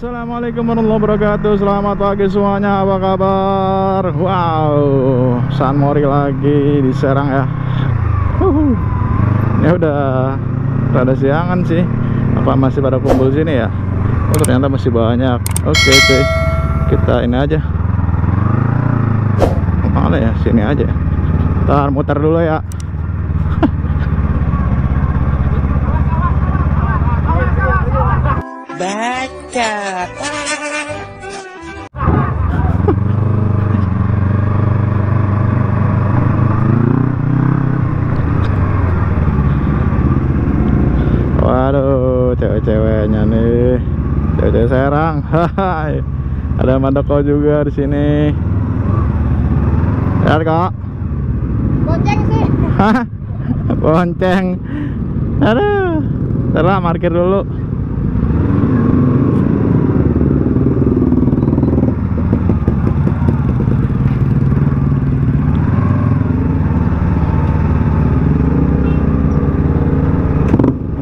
Assalamualaikum warahmatullahi wabarakatuh. Selamat pagi semuanya. Apa kabar? Wow San Mori lagi di Serang ya. Ini udah Rada siangan sih. Apa masih pada kumpul sini ya? Oh ternyata masih banyak. Oke oke. Kita ini aja. Mana ya? Sini aja. Ntar muter dulu ya Bacot. Waduh, cewek-ceweknya nih. Cewek-cewek Serang. Hai. Ada Mandoko juga di sini. Lihat kok. Goceng sih. Hah? Bonceng. Aduh. Ntar parkir dulu.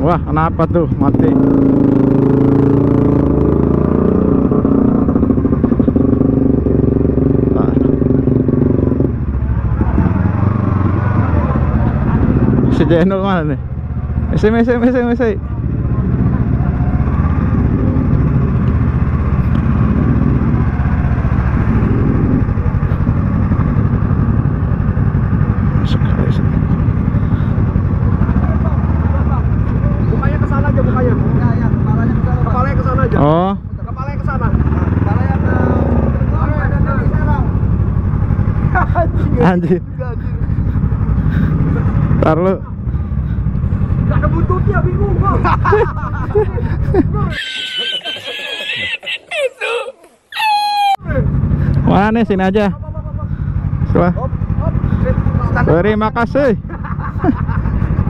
Wah, kenapa tuh mati? Si Jenol mana nih? Mesai, mesai, mesai, mesai. Masuk kali sini. Bukanya ke sana aja bukanya. Ya, ya, kepalanya ke sana. Kepalanya ke sana aja. Oh, Kepalanya ke sana. Kepalanya ke Anjing. Anjir. Ntar lu Gak ada buntutnya bingung gua. mana nih sini aja. Standar. terima kasih.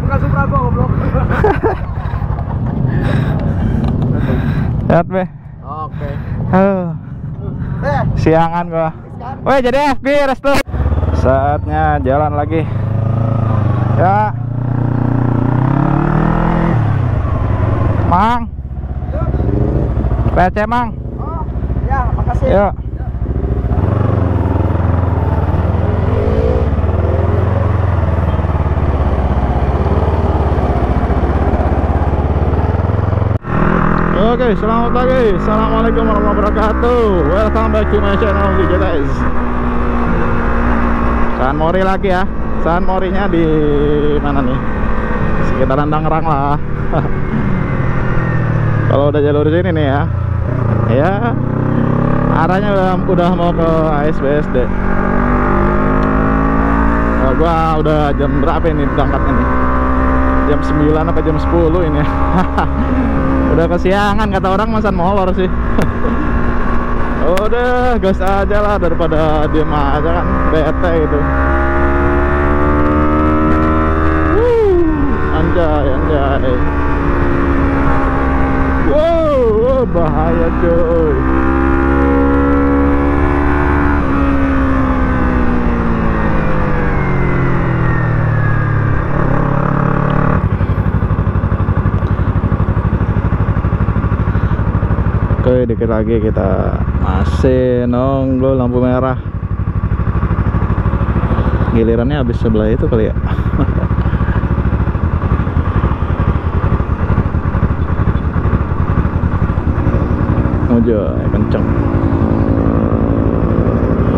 Bukan Supra goblok. Lihat be. Oke. Huh. Eh, Siangan gua. Woi jadi FB restu. Saatnya jalan lagi. Ya. Mang. PC Mang. oh, ya, makasih. Yuk. Oke, selamat pagi. Assalamualaikum warahmatullahi wabarakatuh. Welcome back to my channel guys. San Mori lagi ya. San Morinya di mana nih? Sekitaran Tangerang lah. Kalau udah jalur sini nih ya. Ya, arahnya udah udah mau ke ASBSD. Oh, gua udah jam berapa ini berangkatnya nih? Jam 9 apa jam 10 ini? udah kesiangan kata orang masan molor sih. udah gas aja lah daripada diem aja kan bete gitu. Wuh, anjay anjay. Wow, wow, bahaya cuy. Oke, dikit lagi kita masih nongol lampu merah. Gilirannya habis sebelah itu kali ya. Mojo, kenceng.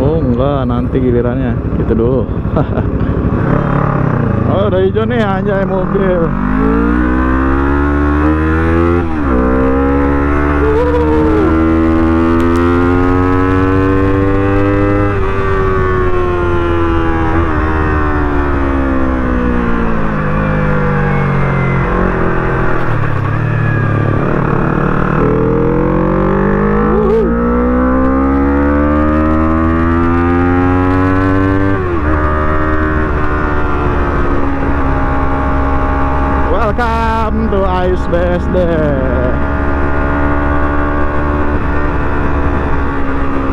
Oh enggak, nanti gilirannya. Gitu dulu. oh, udah hijau nih anjay mobil. welcome to Ice BSD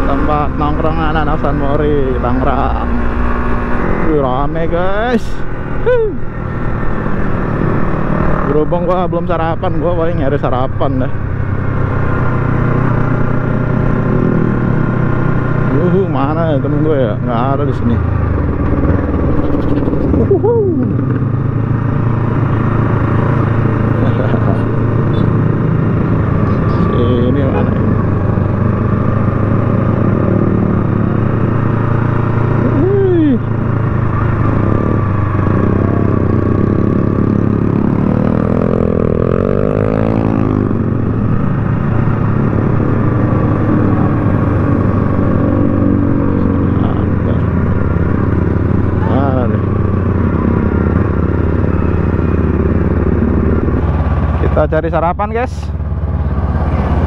tempat nongkrong anak-anak San Mori Tangerang Wih, rame guys berhubung gua belum sarapan gua paling nyari sarapan deh. Uh, mana ya temen gue ya? Nggak ada di sini. Cari sarapan guys.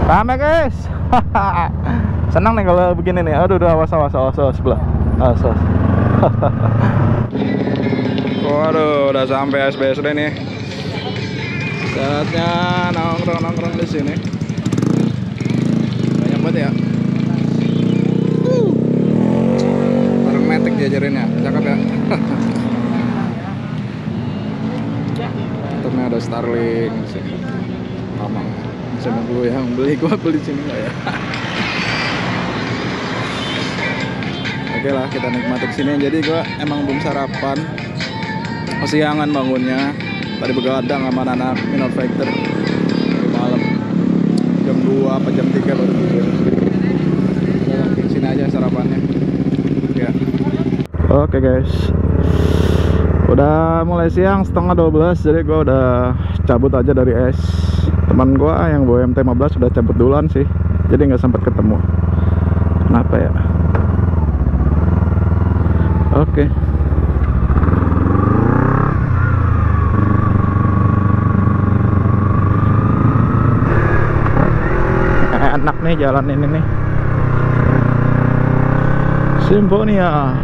Rame guys. Senang nih kalau begini nih. Aduh, aduh awas awas awas awas sebelah. Awas awas. Waduh udah sampai SBSD nih. Saatnya nongkrong-nongkrong di sini. Banyak banget ya. Orang metik diajarinnya, cakep ya. Untungnya ada sini. Lama Bisa nunggu yang beli, gua beli di sini nggak ya? Oke lah, kita nikmati ke sini Jadi gua emang belum sarapan. Kesiangan bangunnya. Tadi begadang sama anak minor factor. Di malam. Jam 2 apa jam 3 baru tidur. Langsung sini aja sarapannya. Ya. Oke guys. Udah mulai siang setengah 12 Jadi gua udah cabut aja dari es Teman gua yang bawa MT-15 udah cabut duluan sih. Jadi nggak sempat ketemu. Kenapa ya? Oke. Enak nih jalan ini nih. Simfonia